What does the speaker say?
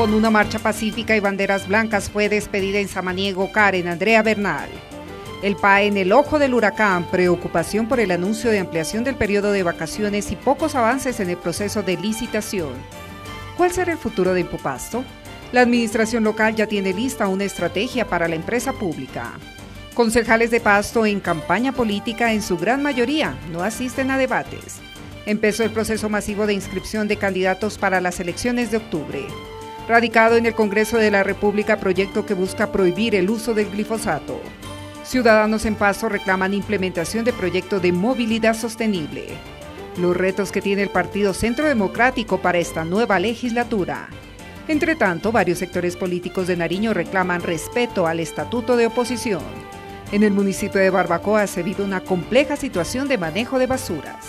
Con una marcha pacífica y banderas blancas fue despedida en Samaniego Karen Andrea Bernal. El PAE en el ojo del huracán, preocupación por el anuncio de ampliación del periodo de vacaciones y pocos avances en el proceso de licitación. ¿Cuál será el futuro de Impopasto? La administración local ya tiene lista una estrategia para la empresa pública. Concejales de Pasto en campaña política en su gran mayoría no asisten a debates. Empezó el proceso masivo de inscripción de candidatos para las elecciones de octubre. Radicado en el Congreso de la República proyecto que busca prohibir el uso del glifosato. Ciudadanos en Pasto reclaman implementación de proyecto de movilidad sostenible. Los retos que tiene el Partido Centro Democrático para esta nueva legislatura. Entre tanto, varios sectores políticos de Nariño reclaman respeto al estatuto de oposición. En el municipio de Barbacoa se vive una compleja situación de manejo de basuras.